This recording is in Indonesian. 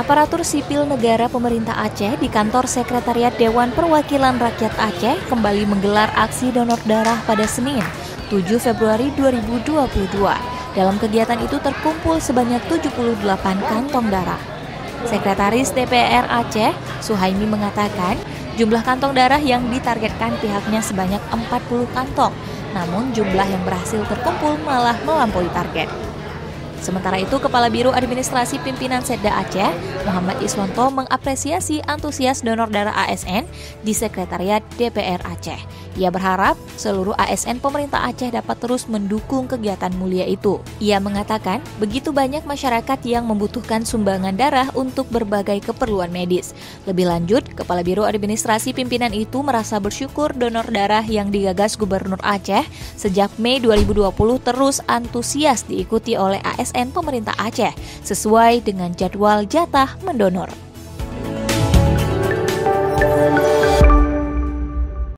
Aparatur sipil negara pemerintah Aceh di kantor Sekretariat Dewan Perwakilan Rakyat Aceh kembali menggelar aksi donor darah pada Senin, 7 Februari 2022. Dalam kegiatan itu terkumpul sebanyak 78 kantong darah. Sekretaris DPR Aceh, Suhaimi mengatakan, jumlah kantong darah yang ditargetkan pihaknya sebanyak 40 kantong, namun jumlah yang berhasil terkumpul malah melampaui target. Sementara itu, Kepala Biro Administrasi Pimpinan Setda Aceh, Muhammad Iswanto mengapresiasi antusias donor darah ASN di Sekretariat DPR Aceh. Ia berharap seluruh ASN pemerintah Aceh dapat terus mendukung kegiatan mulia itu. Ia mengatakan, begitu banyak masyarakat yang membutuhkan sumbangan darah untuk berbagai keperluan medis. Lebih lanjut, Kepala Biro Administrasi Pimpinan itu merasa bersyukur donor darah yang digagas Gubernur Aceh sejak Mei 2020 terus antusias diikuti oleh ASN pemerintah Aceh sesuai dengan jadwal jatah mendonor.